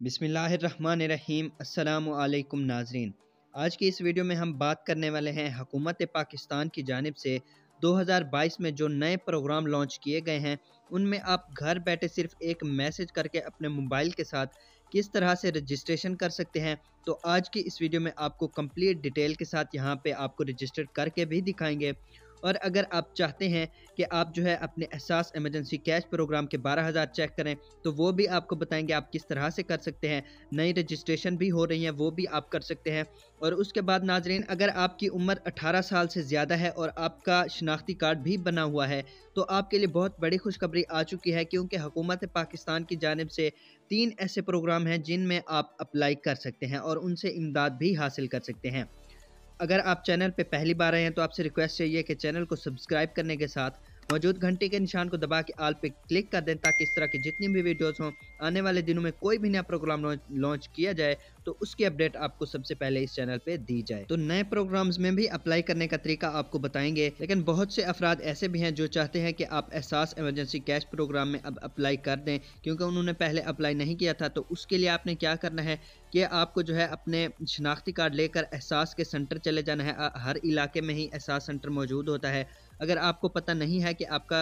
बिसमीम अल्लाम नाजरीन। आज की इस वीडियो में हम बात करने वाले हैं हकूमत पाकिस्तान की जानब से 2022 में जो नए प्रोग्राम लॉन्च किए गए हैं, उनमें आप घर बैठे सिर्फ़ एक मैसेज करके अपने मोबाइल के साथ किस तरह से रजिस्ट्रेशन कर सकते हैं तो आज की इस वीडियो में आपको कंप्लीट डिटेल के साथ यहाँ पे आपको रजिस्टर करके भी दिखाएँगे। और अगर आप चाहते हैं कि आप जो है अपने एहसास एमरजेंसी कैश प्रोग्राम के बारह हज़ार चेक करें तो वो भी आपको बताएँगे आप किस तरह से कर सकते हैं। नई रजिस्ट्रेशन भी हो रही हैं, वो भी आप कर सकते हैं। और उसके बाद नाजरीन, अगर आपकी उम्र 18 साल से ज़्यादा है और आपका शनाख्ती कार्ड भी बना हुआ है तो आपके लिए बहुत बड़ी खुशखबरी आ चुकी है क्योंकि हुकूमत पाकिस्तान की जानब से तीन ऐसे प्रोग्राम हैं जिनमें आप अप्लाई कर सकते हैं और उनसे इमदाद भी हासिल कर सकते हैं। अगर आप चैनल पे पहली बार आए हैं तो आपसे रिक्वेस्ट चाहिए कि चैनल को सब्सक्राइब करने के साथ मौजूद घंटे के निशान को दबा के आल पे क्लिक कर दें ताकि इस तरह की जितनी भी वीडियोस हों, आने वाले दिनों में कोई भी नया प्रोग्राम लॉन्च किया जाए तो उसकी अपडेट आपको सबसे पहले इस चैनल पे दी जाए। तो नए प्रोग्राम्स में भी अप्लाई करने का तरीका आपको बताएँगे, लेकिन बहुत से अफराद ऐसे भी हैं जो चाहते हैं कि आप एहसास इमरजेंसी कैश प्रोग्राम में अब अप्लाई कर दें, क्योंकि उन्होंने पहले अप्लाई नहीं किया था तो उसके लिए आपने क्या करना है कि आपको जो है अपने शनाख्ती कार्ड लेकर एहसास के सेंटर चले जाना है। हर इलाके में ही एहसास सेंटर मौजूद होता है। अगर आपको पता नहीं है कि आपका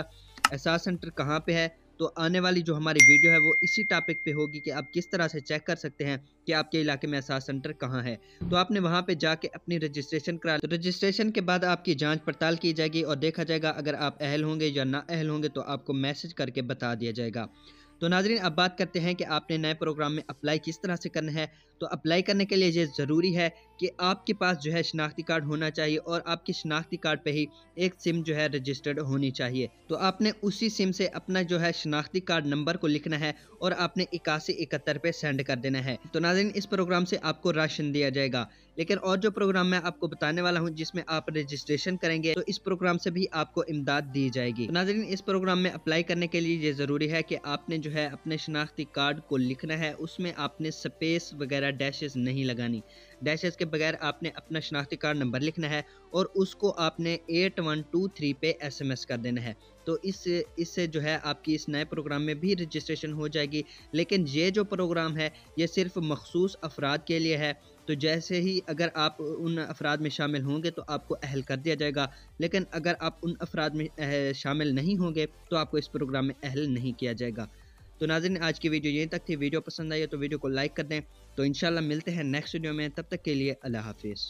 एहसास सेंटर कहाँ पे है तो आने वाली जो हमारी वीडियो है वो इसी टॉपिक पे होगी कि आप किस तरह से चेक कर सकते हैं कि आपके इलाके में एहसास सेंटर कहाँ है। तो आपने वहाँ पे जाके अपनी रजिस्ट्रेशन करा तो रजिस्ट्रेशन के बाद आपकी जाँच पड़ताल की जाएगी और देखा जाएगा अगर आप अहल होंगे या ना अहल होंगे तो आपको मैसेज करके बता दिया जाएगा। तो नाजरीन, अब बात करते हैं कि आपने नए प्रोग्राम में अप्लाई किस तरह से करना है। तो अप्लाई करने के लिए ये ज़रूरी है कि आपके पास जो है शनाख्ती कार्ड होना चाहिए और आपके शनाख्ती कार्ड पे ही एक सिम जो है रजिस्टर्ड होनी चाहिए। तो आपने उसी सिम से अपना जो है शनाख्ती कार्ड नंबर को लिखना है और आपने इक्यासी इकहत्तर पे सेंड कर देना है। तो नाजरीन, इस प्रोग्राम से आपको राशन दिया जाएगा। लेकिन और जो प्रोग्राम मैं आपको बताने वाला हूँ, जिसमें आप रजिस्ट्रेशन करेंगे तो इस प्रोग्राम से भी आपको इमदाद दी जाएगी। तो नाजरीन, इस प्रोग्राम में अप्लाई करने के लिए ये ज़रूरी है कि आपने जो है अपने शनाख्ती कार्ड को लिखना है, उसमें आपने स्पेस वगैरह डैशेज नहीं लगानी। डैशेस के बगैर आपने अपना शनाख्ती कार्ड नंबर लिखना है और उसको आपने एट वन टू थ्री पे एसएमएस कर देना है। तो इस, इससे जो है आपकी इस नए प्रोग्राम में भी रजिस्ट्रेशन हो जाएगी। लेकिन ये जो प्रोग्राम है, ये सिर्फ़ मखसूस अफराद के लिए है। तो जैसे ही अगर आप उन अफराद में शामिल होंगे तो आपको अहल कर दिया जाएगा। लेकिन अगर आप उन अफराद में शामिल नहीं होंगे तो आपको इस प्रोग्राम में अहल नहीं किया जाएगा। तो नाजिन आज की वीडियो यहीं तक थी। वीडियो पसंद आई तो वीडियो को लाइक कर दें। तो इंशाल्लाह मिलते हैं नेक्स्ट वीडियो में। तब तक के लिए अल्लाह हाफिज़।